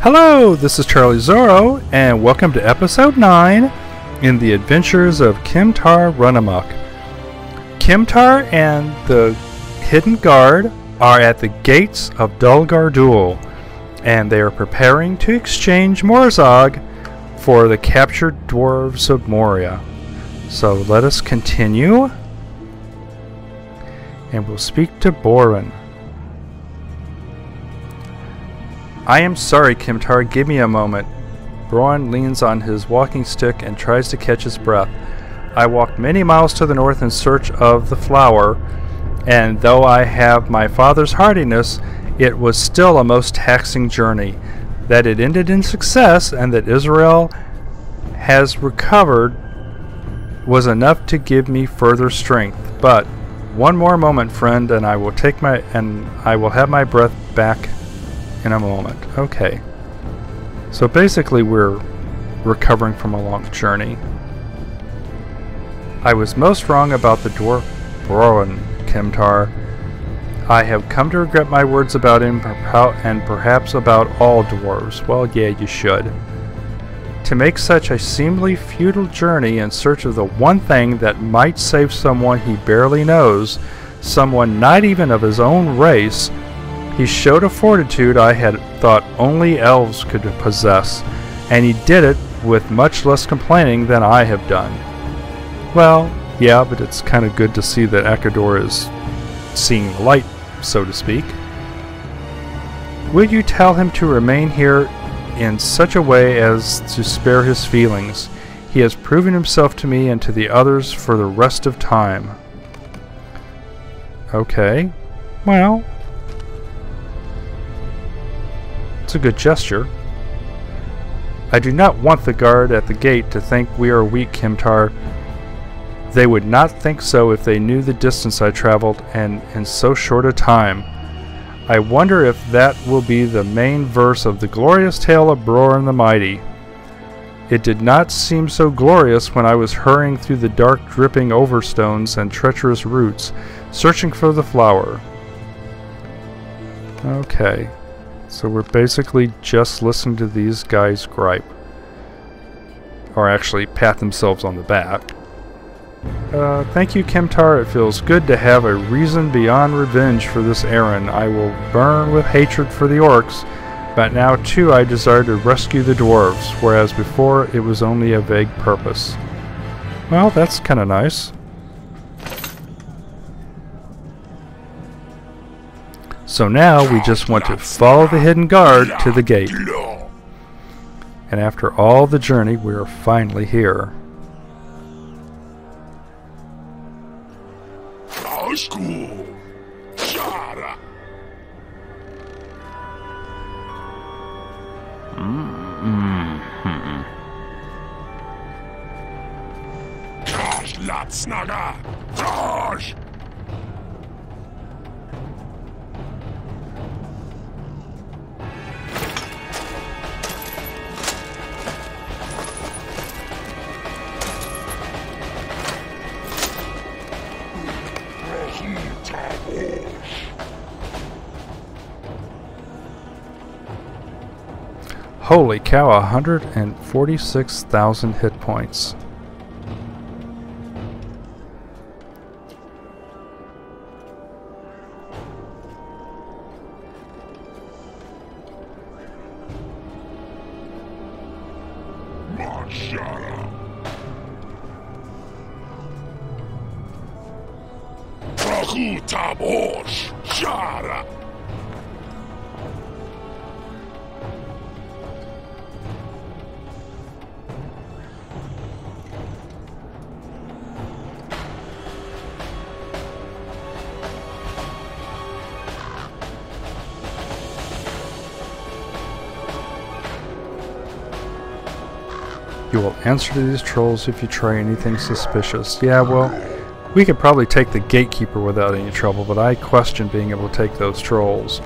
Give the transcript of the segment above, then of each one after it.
Hello, this is Charlie Zorro, and welcome to episode 9 in the adventures of Kimtar Runamok. Kimtar and the Hidden Guard are at the gates of Dol Guldur, and they are preparing to exchange Morzog for the captured dwarves of Moria. So let us continue, and we'll speak to Borin. I am sorry, Kimtar. Give me a moment. Broan leans on his walking stick and tries to catch his breath. I walked many miles to the north in search of the flower, and though I have my father's hardiness, it was still a most taxing journey. That it ended in success and that Israel has recovered was enough to give me further strength. But one more moment, friend, and I will take my and I will have my breath back in a moment. Okay. So basically we're recovering from a long journey. I was most wrong about the dwarf Browan, Kimtar. I have come to regret my words about him and perhaps about all dwarves. Well, yeah, you should. To make such a seemingly futile journey in search of the one thing that might save someone he barely knows, someone not even of his own race, he showed a fortitude I had thought only elves could possess, and he did it with much less complaining than I have done. Well, yeah, but it's kind of good to see that Akador is seeing the light, so to speak. Will you tell him to remain here in such a way as to spare his feelings? He has proven himself to me and to the others for the rest of time. Okay. Well, It's a good gesture. I do not want the guard at the gate to think we are weak, Kimtar. They would not think so if they knew the distance I traveled, and in so short a time. I wonder if that will be the main verse of the glorious tale of Bror and the Mighty. It did not seem so glorious when I was hurrying through the dark dripping overstones and treacherous roots, searching for the flower. Okay. So we're basically just listening to these guys gripe. Or actually pat themselves on the back. Uh, thank you, Kimtar. It feels good to have a reason beyond revenge for this errand. I will burn with hatred for the orcs, but now too I desire to rescue the dwarves, whereas before it was only a vague purpose. Well, that's kind of nice. So now we just want to follow the hidden guard to the gate. And after all the journey, we are finally here. Latsnaga! Josh! Holy cow, 146,000 hit points. Answer to these trolls if you try anything suspicious. Yeah, well, we could probably take the gatekeeper without any trouble, but I question being able to take those trolls.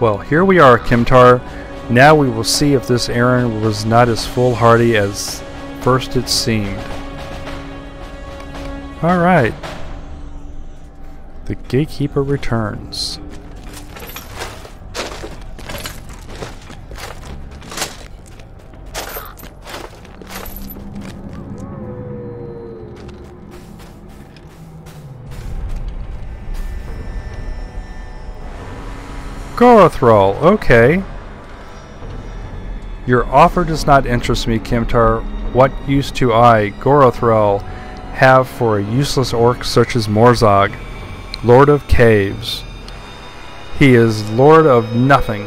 Well, here we are, Kimtar. Now we will see if this errand was not as foolhardy as first it seemed. Alright. The gatekeeper returns. Gorothul, okay. Your offer does not interest me, Kimtar. What use do I, Gorothul, have for a useless orc such as Morzog, Lord of Caves? He is Lord of nothing.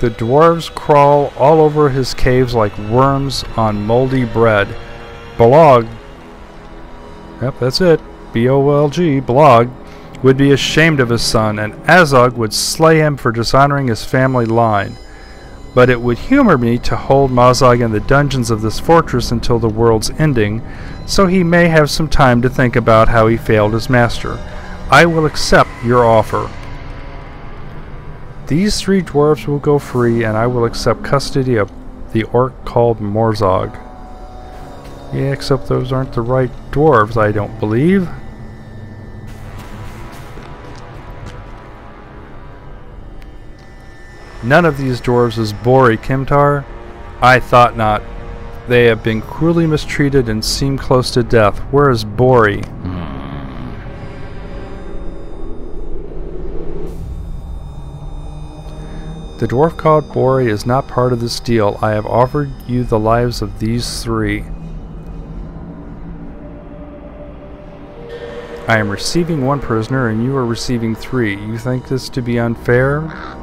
The dwarves crawl all over his caves like worms on moldy bread. Bolg, yep, that's it, B-O-L-G, Bolg, would be ashamed of his son, and Azog would slay him for dishonoring his family line. But it would humor me to hold Morzog in the dungeons of this fortress until the world's ending, so he may have some time to think about how he failed his master. I will accept your offer. These three dwarves will go free, and I will accept custody of the orc called Morzog. Yeah, except those aren't the right dwarves, I don't believe. None of these dwarves is Bori Kimtar? I thought not. They have been cruelly mistreated and seem close to death. Where is Bori? Hmm. The dwarf called Bori is not part of this deal. I have offered you the lives of these three. I am receiving one prisoner and you are receiving three. You think this to be unfair?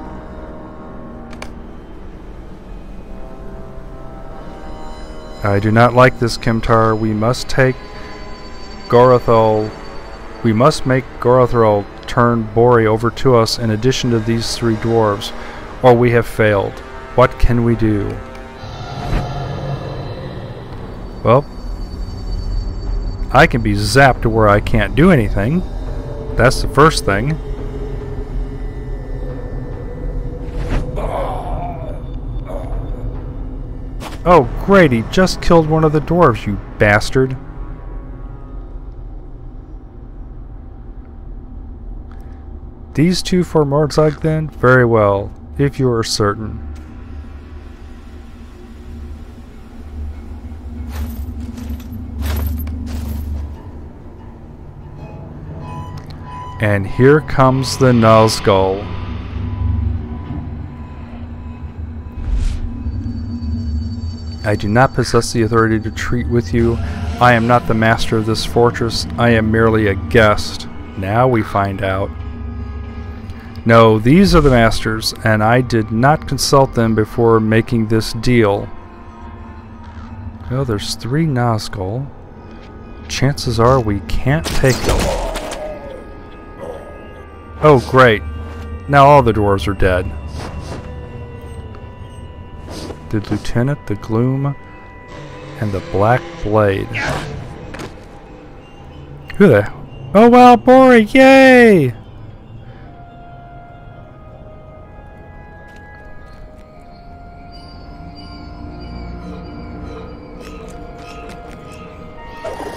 I do not like this, Kimtar. We must take Gorothul. We must make Gorothul turn Bori over to us in addition to these three dwarves or we have failed. What can we do? Well, I can be zapped to where I can't do anything. That's the first thing. Oh, great, he just killed one of the dwarves, you bastard. These two for Morzog then? Very well if you are certain. And here comes the Nazgul. I do not possess the authority to treat with you. I am not the master of this fortress. I am merely a guest. Now we find out. No, these are the masters, and I did not consult them before making this deal. Oh, there's three Nazgul. Chances are we can't take them. Oh, great. Now all the dwarves are dead. The Lieutenant, the Gloom, and the Black Blade. Who the... Oh wow, Bori, yay!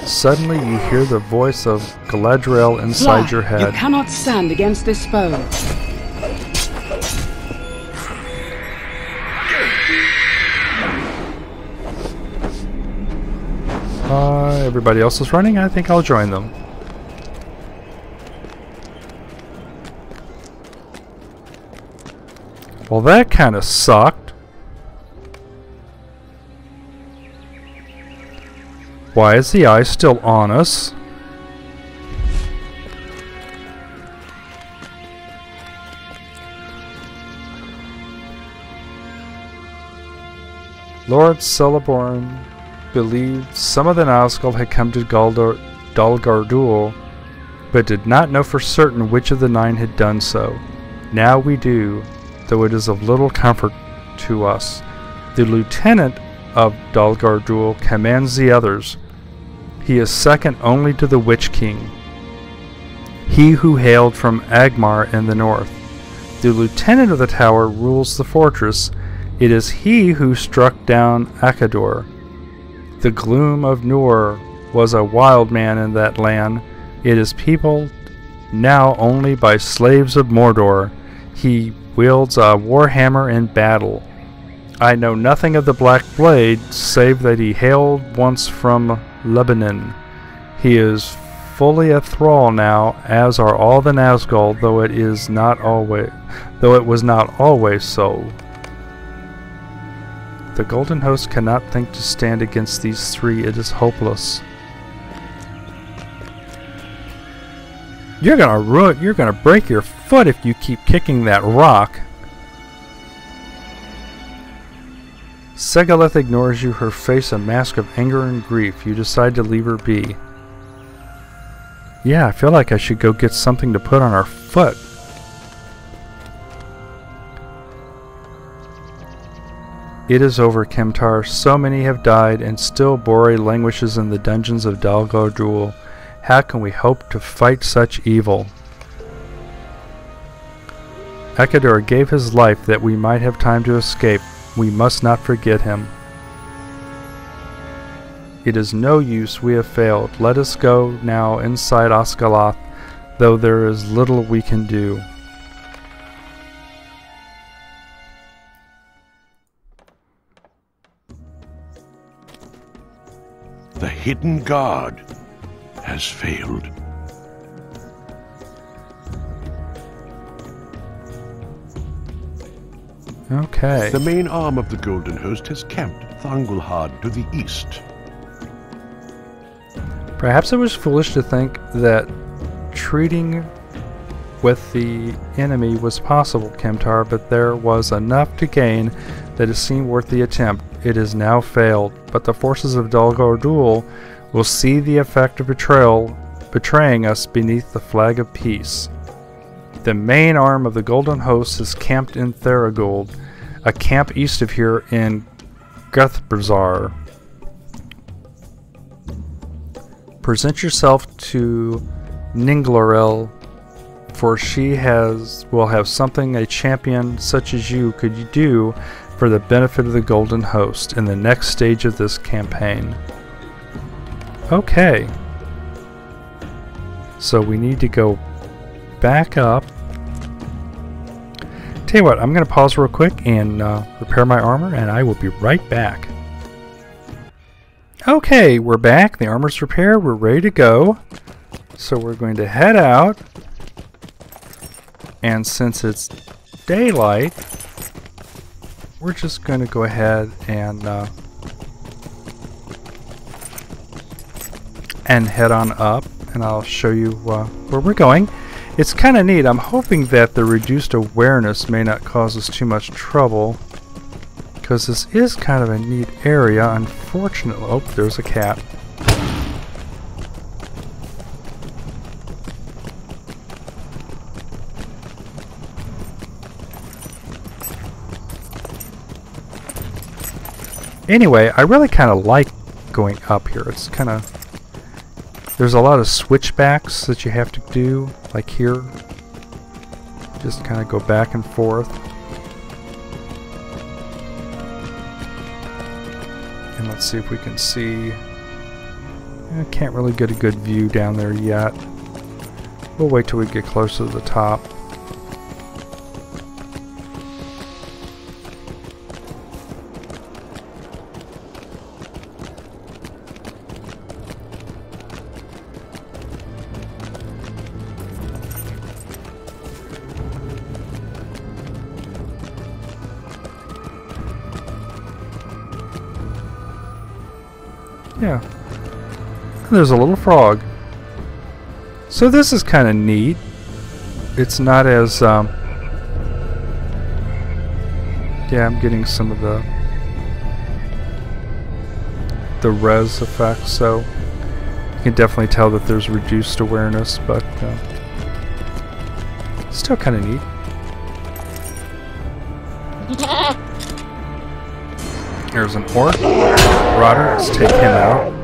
Suddenly you hear the voice of Galadriel inside Fly. your head. You cannot stand against this foe. Everybody else is running? I think I'll join them. Well, that kind of sucked. Why is the eye still on us? Lord Celeborn believed some of the Nazgul had come to Dol Guldur, but did not know for certain which of the nine had done so. Now we do, though it is of little comfort to us. The lieutenant of Dol Guldur commands the others, he is second only to the Witch King, he who hailed from Angmar in the north. The lieutenant of the tower rules the fortress. It is he who struck down Akador. The gloom of Nur was a wild man in that land. It is peopled now only by slaves of Mordor. He wields a warhammer in battle. I know nothing of the Black Blade, save that he hailed once from Lebennin. He is fully a thrall now, as are all the Nazgul, though it is not always though it was not always so. The Golden Host cannot think to stand against these three, it is hopeless. You're gonna ruin you're gonna break your foot if you keep kicking that rock. Segalith ignores you, her face a mask of anger and grief. You decide to leave her be. Yeah, I feel like I should go get something to put on her foot. It is over, Kemtar. So many have died, and still Bore languishes in the dungeons of Dal. How can we hope to fight such evil? Ekador gave his life that we might have time to escape, we must not forget him. It is no use we have failed. Let us go now inside Ost Galadh, though there is little we can do. The hidden guard has failed. Okay. The main arm of the Golden Host has camped Thangulhad to the east. Perhaps it was foolish to think that treating with the enemy was possible, Kemtar, but there was enough to gain that it seemed worth the attempt. It has now failed, but the forces of Dol Guldur will see the effect of betrayal betraying us beneath the flag of peace. The main arm of the Golden Host is camped in Theraguld, a camp east of here in Guthbazar. Present yourself to Ninglorel, for she has will have something a champion such as you could do for the benefit of the Golden Host in the next stage of this campaign. Okay. So we need to go back up Tell you what, I'm going to pause real quick and uh, repair my armor, and I will be right back. Okay, we're back. The armor's repaired. We're ready to go. So we're going to head out. And since it's daylight, we're just going to go ahead and uh, and head on up. And I'll show you uh, where we're going. It's kind of neat. I'm hoping that the reduced awareness may not cause us too much trouble. Because this is kind of a neat area. Unfortunately... Oh, there's a cat. Anyway, I really kind of like going up here. It's kind of there's a lot of switchbacks that you have to do, like here. Just kind of go back and forth. And let's see if we can see. I can't really get a good view down there yet. We'll wait till we get closer to the top. Yeah. And there's a little frog. So this is kind of neat. It's not as, um, yeah, I'm getting some of the the res effect, so you can definitely tell that there's reduced awareness, but uh, still kind of neat. There's an orc. Rotter, let's take him out.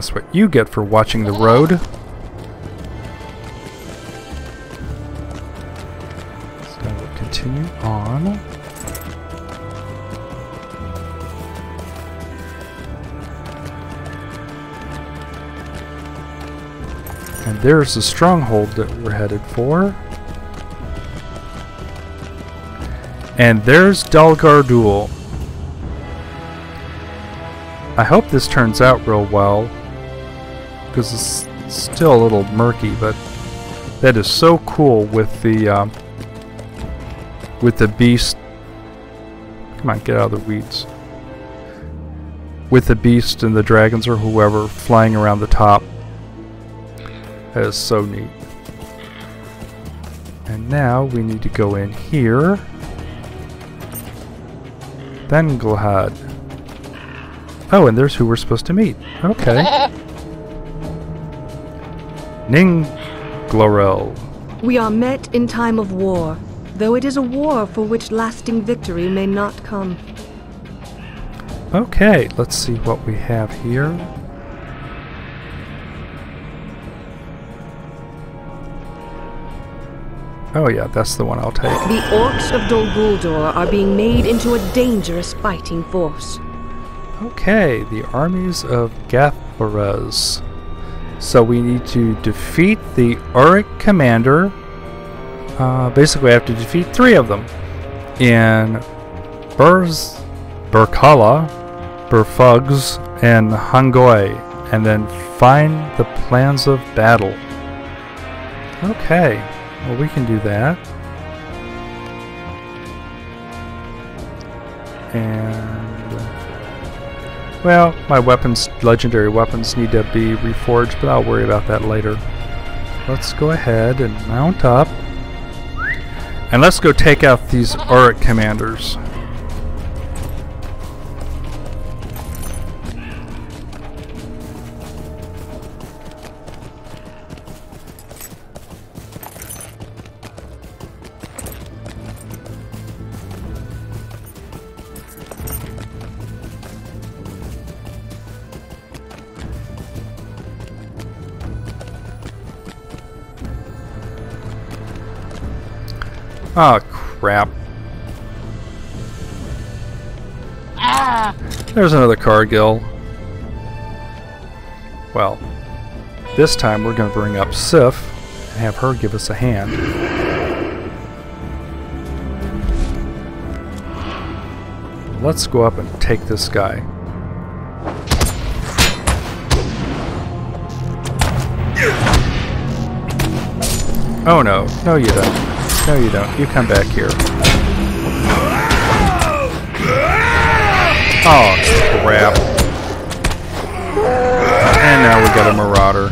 That's what you get for watching the road. So we'll continue on. And there's the stronghold that we're headed for. And there's Dol Guldur. I hope this turns out real well because it's still a little murky, but that is so cool with the um, with the beast. Come on, get out of the weeds. With the beast and the dragons or whoever flying around the top. That is so neat. And now we need to go in here. Thangulhad. Oh, and there's who we're supposed to meet. Okay. Ning Glorel. We are met in time of war, though it is a war for which lasting victory may not come. Okay, let's see what we have here. Oh yeah, that's the one I'll take. The orcs of Dol Guldur are being made into a dangerous fighting force. Okay, the armies of Gathorez. So we need to defeat the Uruk commander. Uh, basically, I have to defeat three of them. In Burz, Burkala, Burfugs, and Hangoi. And then find the plans of battle. Okay, well we can do that. And... Well, my weapons, legendary weapons, need to be reforged, but I'll worry about that later. Let's go ahead and mount up. And let's go take out these Uruk commanders. Oh, crap. Ah! There's another Cargill. Well, this time we're going to bring up Sif and have her give us a hand. Let's go up and take this guy. Oh no, no you don't. No, you don't. You come back here. Oh, crap. And now we got a marauder.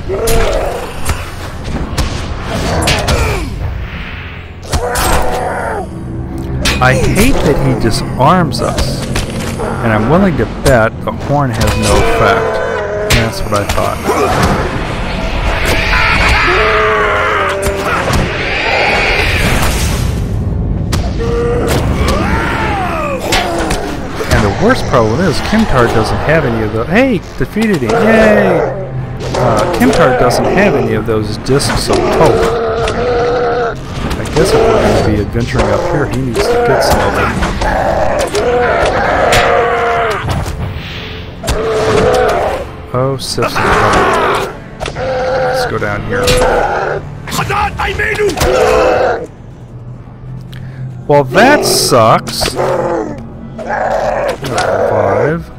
I hate that he disarms us. And I'm willing to bet the horn has no effect. That's what I thought. Worst problem is Kimtar doesn't have any of the. Hey, defeated him! Yay! Uh, Kimtar doesn't have any of those discs of hope. I guess if we're going to be adventuring up here, he needs to get some of them. Oh, Sif's. Let's go down here. Well, that sucks. Five.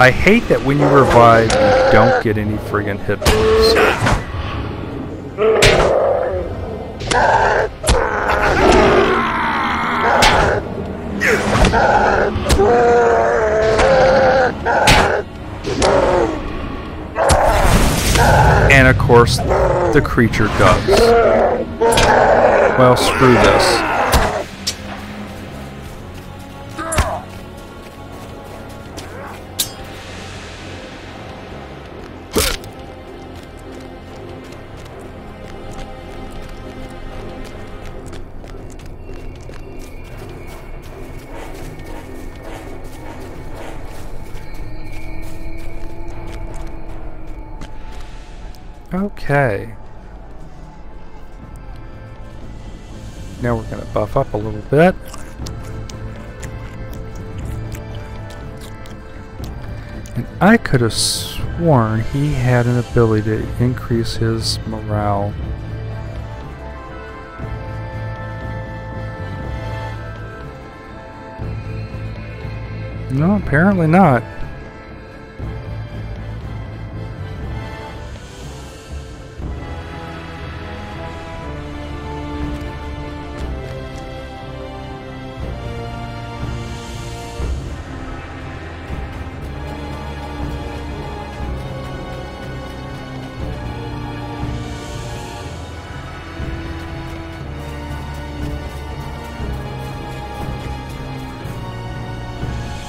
I hate that when you revive, you don't get any friggin' hit points. And of course, the creature does. Well, screw this. Okay. Now we're going to buff up a little bit. And I could have sworn he had an ability to increase his morale. No, apparently not.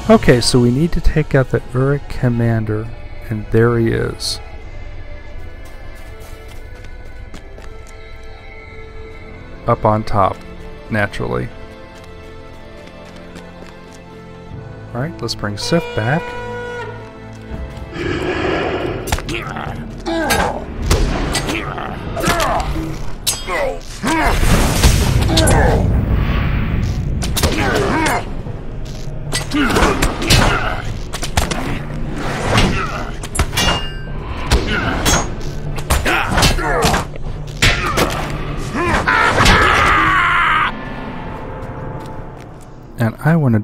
Okay, so we need to take out the Uruk commander, and there he is. Up on top, naturally. Alright, let's bring Sif back.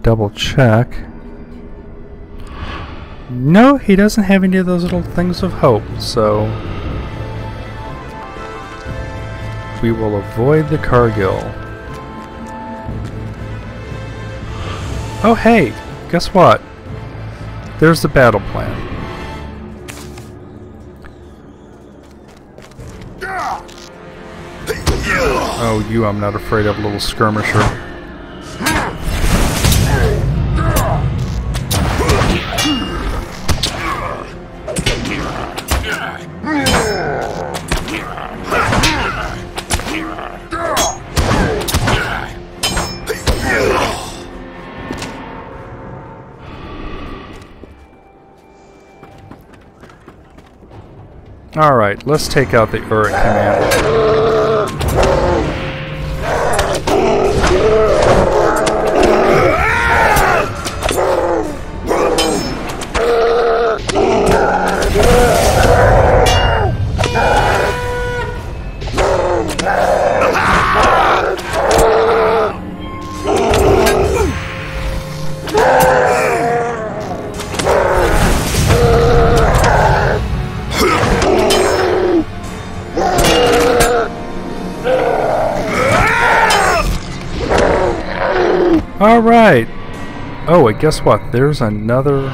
Double check. No, he doesn't have any of those little things of hope, so... We will avoid the Cargill. Oh hey, guess what? There's the battle plan. Oh, you I'm not afraid of, a little skirmisher. Alright, let's take out the Uruk commander. Alright! Oh, and guess what? There's another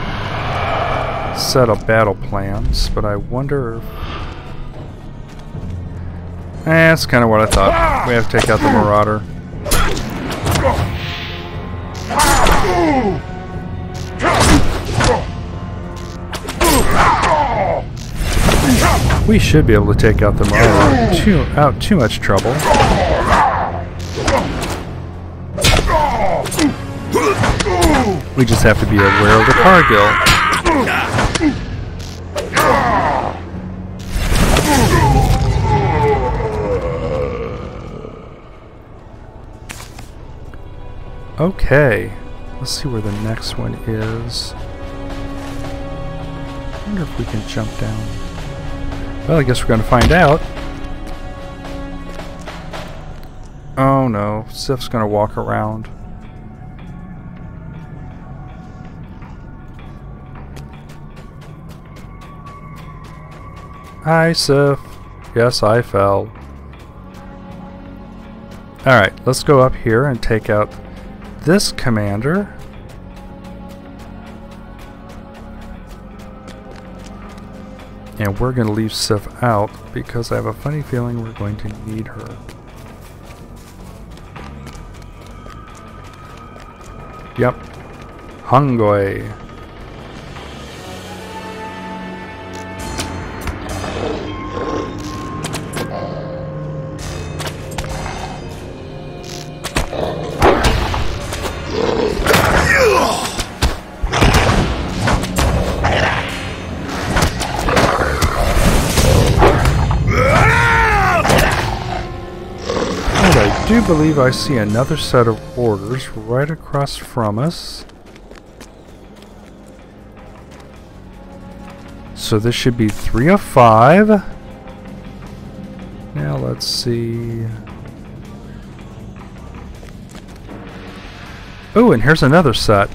set of battle plans, but I wonder if... Eh, that's kind of what I thought. We have to take out the Marauder. We should be able to take out the Marauder too, out too much trouble. We just have to be aware of the Cargill. Okay, let's see where the next one is. I wonder if we can jump down. Well, I guess we're going to find out. Oh no, Sif's going to walk around. Hi, Sif. Yes, I fell. Alright, let's go up here and take out this commander. And we're going to leave Sif out because I have a funny feeling we're going to need her. Yep. Hungoi. Do believe I see another set of orders right across from us. So this should be three of five. Now let's see. Oh, and here's another set.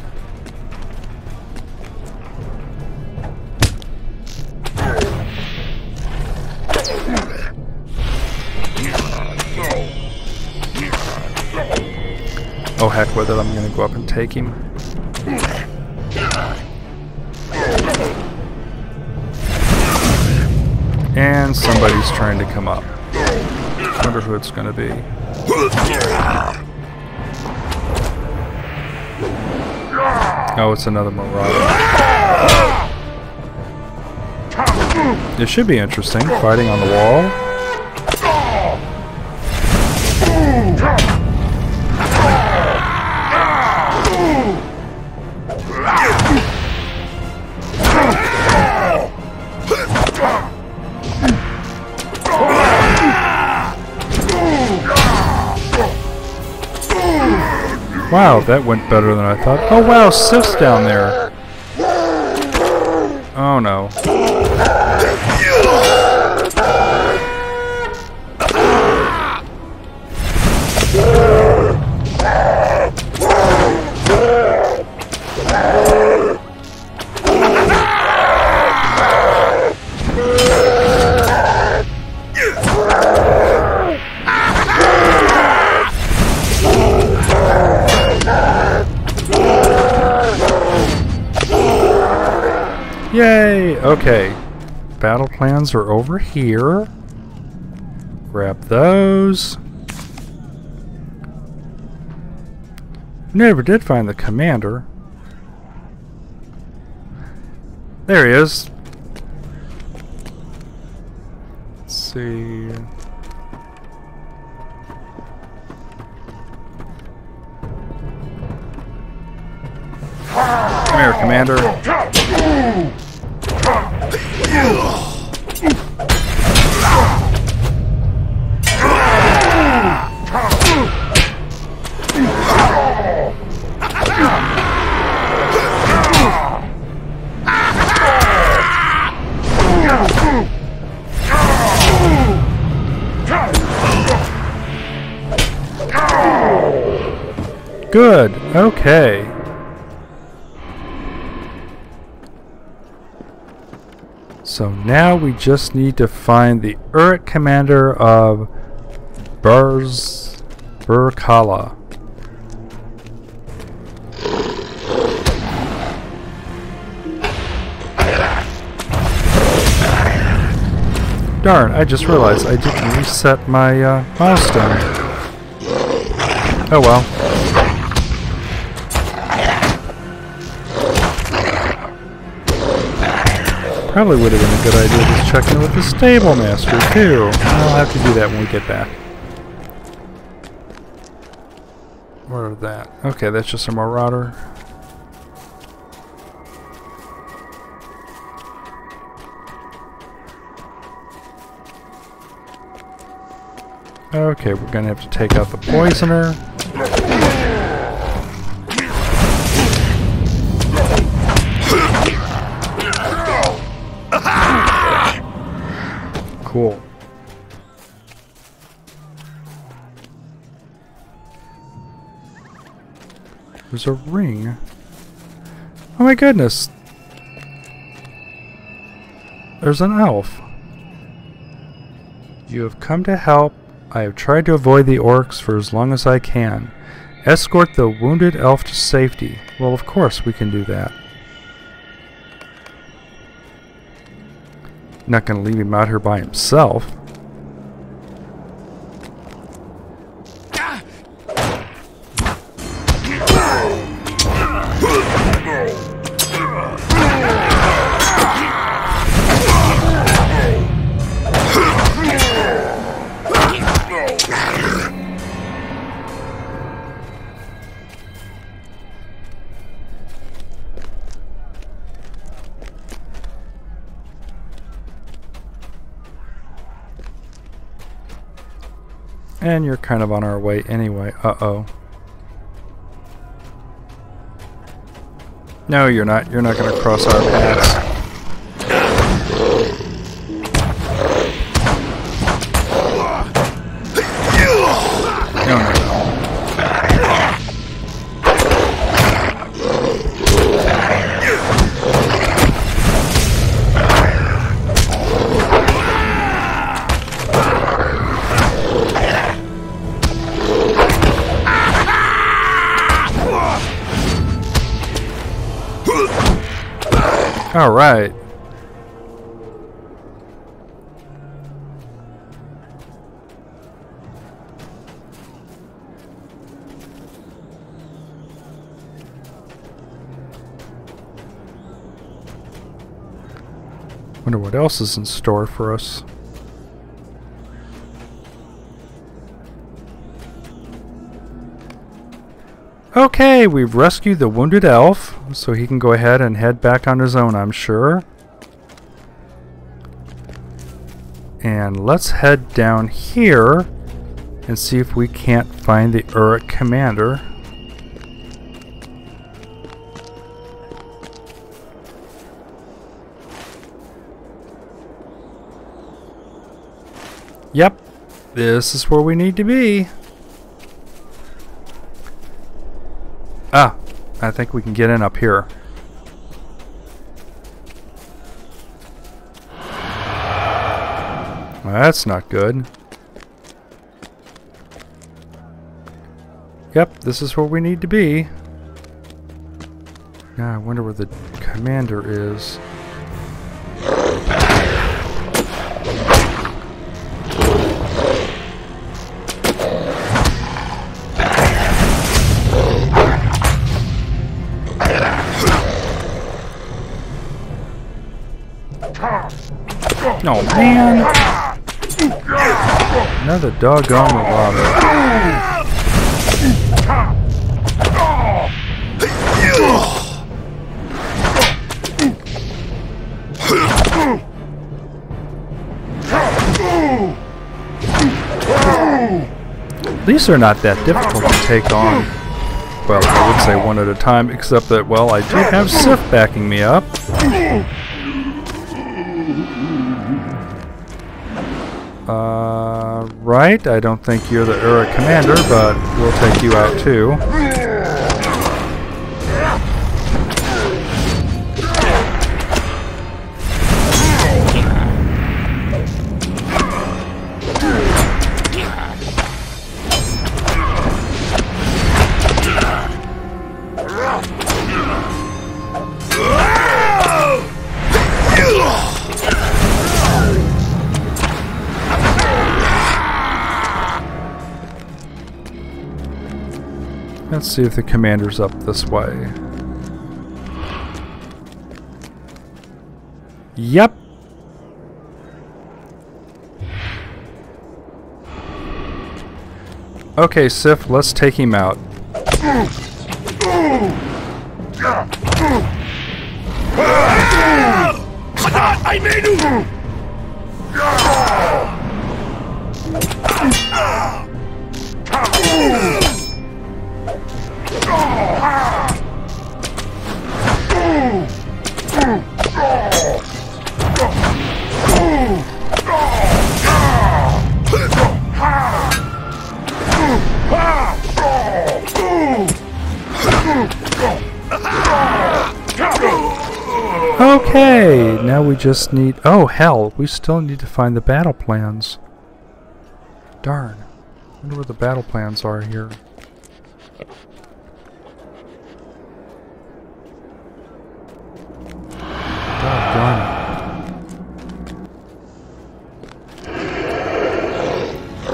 Heck with it, I'm gonna go up and take him. And somebody's trying to come up. I Wonder who it's gonna be. Oh, it's another Marauder. It should be interesting, fighting on the wall. Wow, that went better than I thought. Oh wow, Sif's down there. Oh no. Okay. Battle plans are over here. Grab those. Never did find the commander. There he is. Let's see. Come here, Commander. Good. Okay. So now we just need to find the Uruk commander of Burz Burkala. Darn, I just realized I didn't reset my uh, milestone. Oh well. Probably would have been a good idea to check in with the stable master too. I'll have to do that when we get back. What is that? Okay, that's just a marauder. Okay, we're gonna have to take out the poisoner. Cool. There's a ring. Oh my goodness. There's an elf. You have come to help. I have tried to avoid the orcs for as long as I can. Escort the wounded elf to safety. Well, of course we can do that. Not gonna leave him out here by himself. And you're kind of on our way anyway. Uh-oh. No, you're not. You're not going to cross our paths. All right. Wonder what else is in store for us. Okay, we've rescued the wounded elf, so he can go ahead and head back on his own, I'm sure. And let's head down here and see if we can't find the Uruk commander. Yep, this is where we need to be. Ah, I think we can get in up here. Well, that's not good. Yep, this is where we need to be. Now I wonder where the commander is. Oh man! Another doggone marauder. These are not that difficult to take on. Well, I would say one at a time, except that, well, I do have Sif backing me up. Uh, right. I don't think you're the Uruk commander, but we'll take you out too. Let's see if the commander's up this way. Yep. Okay, Sif, let's take him out. Okay, now we just need... Oh, hell, we still need to find the battle plans. Darn. wonder where the battle plans are here.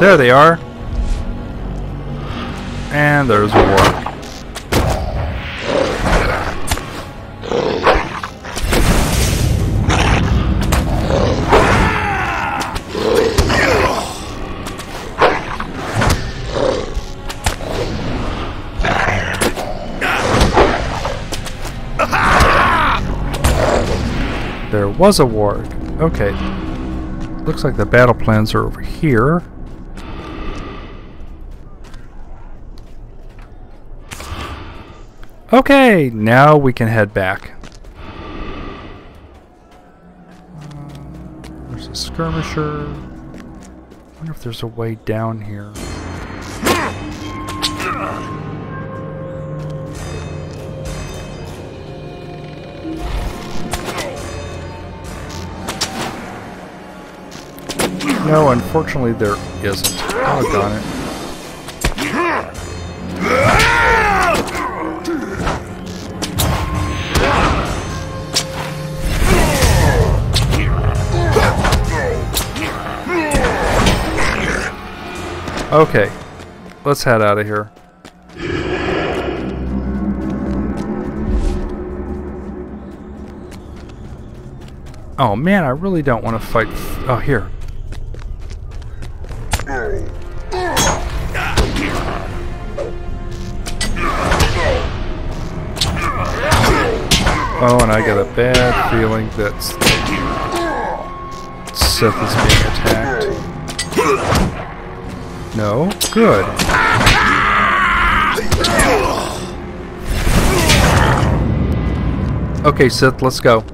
There they are. And there's a There was a ward. Okay. Looks like the battle plans are over here. Okay, now we can head back. Uh, there's a skirmisher. I wonder if there's a way down here. No, unfortunately there isn't. Oh, Doggone it. Okay, let's head out of here. Oh man, I really don't want to fight. oh, here. Oh, and I got a bad feeling that Sif is being attacked. No? Good. Okay, Sif, let's go.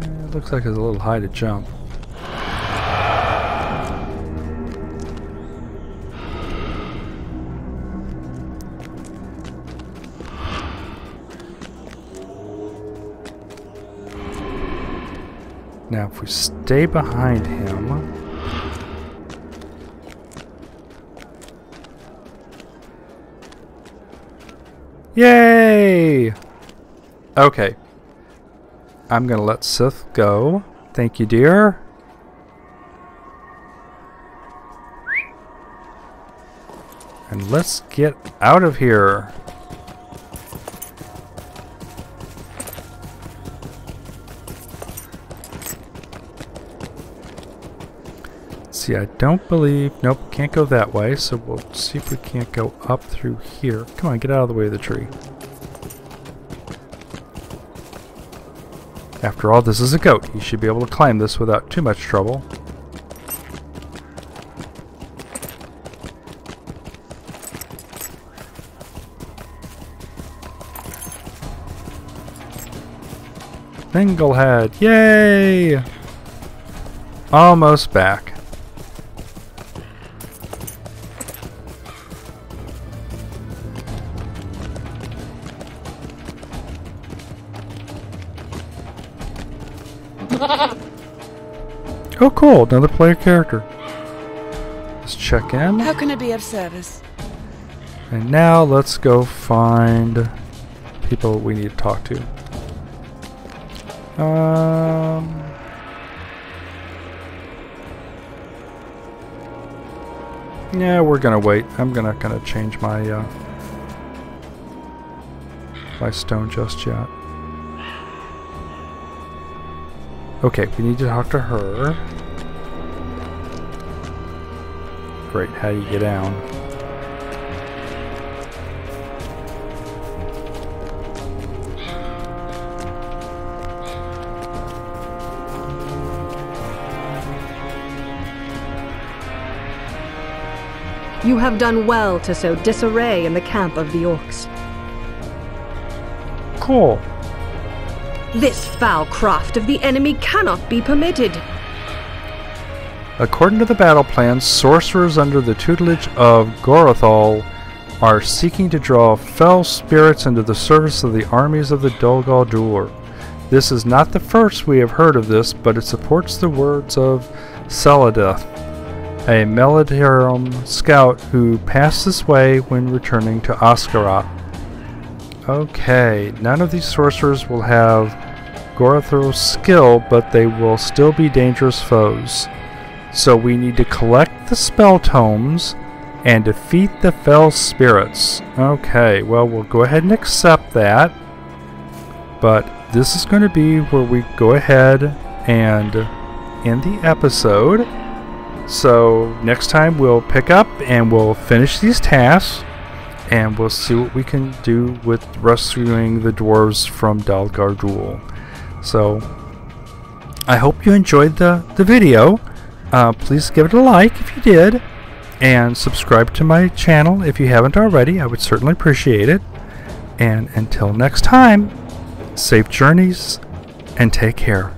Eh, looks like it's a little high to jump. Now, if we stay behind him... Yay! Okay. I'm gonna let Sif go. Thank you, dear. And let's get out of here. See, I don't believe... Nope, can't go that way, so we'll see if we can't go up through here. Come on, get out of the way of the tree. After all, this is a goat. He should be able to climb this without too much trouble. Thangulhad! Yay! Almost back. Oh cool, another player character. Let's check in. How can I be of service? And now let's go find people we need to talk to. Um... Yeah, we're gonna wait. I'm gonna kind of change my uh, my stone just yet. Okay, we need to talk to her. Great, how do you get down? You have done well to sow disarray in the camp of the orcs. Cool. This foul craft of the enemy cannot be permitted. According to the battle plan, sorcerers under the tutelage of Gorothul are seeking to draw fell spirits into the service of the armies of the Dol Guldur. This is not the first we have heard of this, but it supports the words of Celadeth, a Malledhrim scout who passed this way when returning to Ost Galadh. Okay, none of these sorcerers will have Gorothul's skill, but they will still be dangerous foes. So we need to collect the spell tomes and defeat the fell spirits. Okay, well we'll go ahead and accept that. But this is going to be where we go ahead and end the episode. So next time we'll pick up and we'll finish these tasks and we'll see what we can do with rescuing the dwarves from Dol Guldur. So, I hope you enjoyed the, the video. Uh, please give it a like if you did. and subscribe to my channel if you haven't already. I would certainly appreciate it. And until next time, safe journeys and take care.